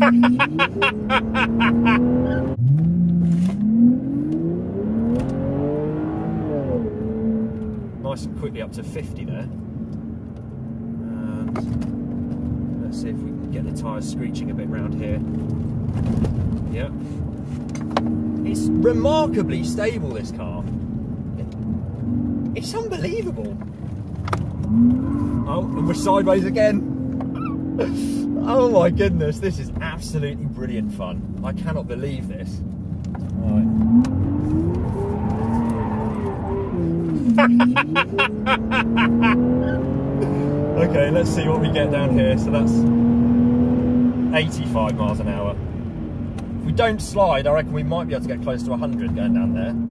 nice and quickly up to 50 there. And let's see if we can get the tyres screeching a bit round here. Yeah. It's remarkably stable, this car. It's unbelievable. Oh, and we're sideways again. Oh my goodness, this is absolutely brilliant fun. I cannot believe this. Right. okay, let's see what we get down here. So that's 85 miles an hour. If we don't slide, I reckon we might be able to get close to 100 going down there.